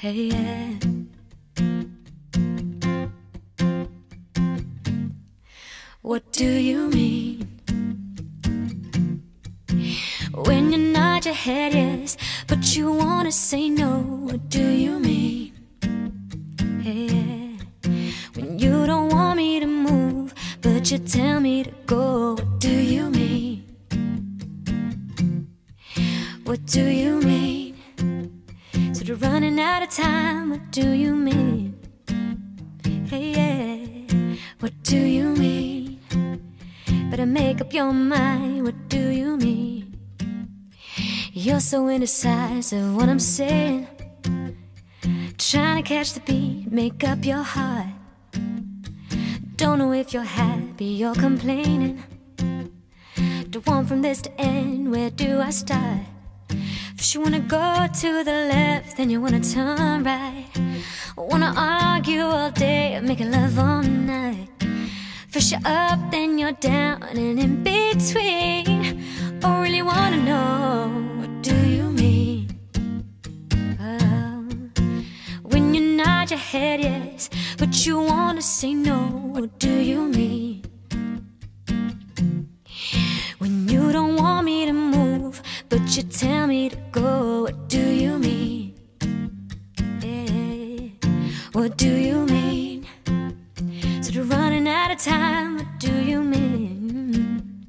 Hey. What do you mean? When you nod your head yes, but you wanna say no, what do you mean? Hey. When you don't want me to move, but you tell me to go, what do you mean? What do you mean? Time, what do you mean? Hey, yeah, what do you mean? Better make up your mind, what do you mean? You're so indecisive what I'm saying. Trying to catch the beat, make up your heart. Don't know if you're happy or complaining. Do one from this to end, where do I start? If you wanna go to the left, then you wanna turn right. Wanna argue all day, making love all night. First you're up, then you're down, and in between. Oh, really wanna know what do you mean? Oh, when you nod your head yes, but you wanna say no, what do you mean? What do you mean? What do you mean? Sort of running out of time, what do you mean?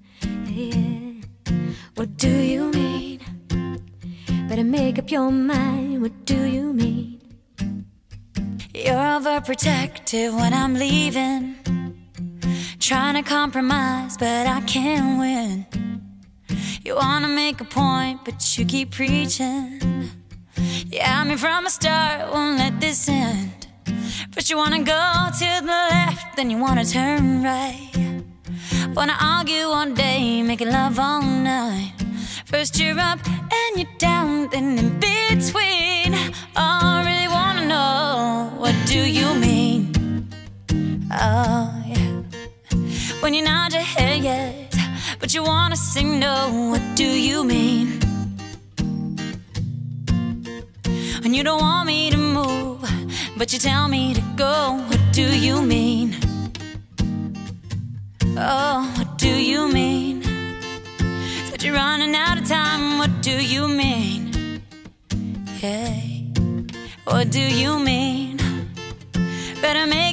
What do you mean? Better make up your mind, what do you mean? You're overprotective when I'm leaving. Trying to compromise, but I can't win. You wanna make a point, but you keep preaching. Yeah, I mean, from the start, won't let this end. But you wanna go to the left, then you wanna turn right. Wanna argue all day, making love all night. First you're up and you're down, then in between. Oh, I really wanna know what do you mean? Oh, yeah. When you nod your head yes, but you wanna sing, no, what do you mean? And you don't want me to move, but you tell me to go, what do you mean? Oh, what do you mean? Said you're running out of time, what do you mean? Hey, what do you mean? Better make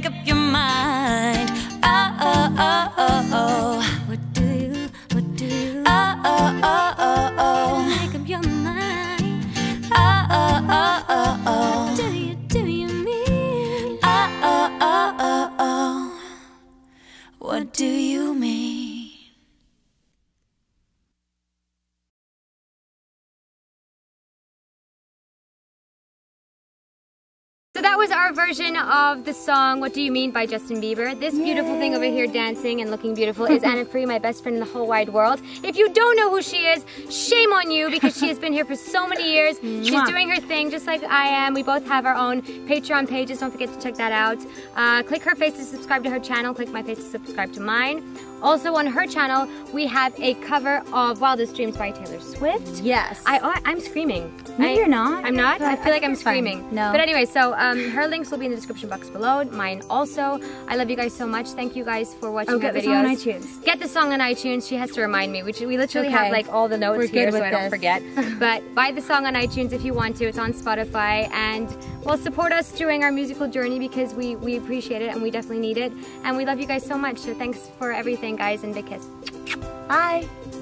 What do you that was our version of the song "What Do You Mean" by Justin Bieber. This beautiful thing over here, dancing and looking beautiful, is Ana Free, my best friend in the whole wide world. If you don't know who she is, shame on you because she has been here for so many years. She's doing her thing just like I am. We both have our own Patreon pages. Don't forget to check that out. Uh, click her face to subscribe to her channel. Click my face to subscribe to mine. Also on her channel, we have a cover of "Wildest Dreams" by Taylor Swift. Yes. I, oh, I'm screaming. No, I- you're not. I'm not. I I feel like I'm you're fine. screaming. No. But anyway, so um, her links will be in the description box below. Mine also. I love you guys so much. Thank you guys for watching Oh, my get the song on iTunes. Get the song on iTunes. She has to remind me. Which we literally Okay. have like all the notes We're here, so I don't this. forget. but buy the song on iTunes if you want to. It's on Spotify, and well, support us during our musical journey because we we appreciate it and we definitely need it. And we love you guys so much. So thanks for everything, guys, and big kiss. Bye.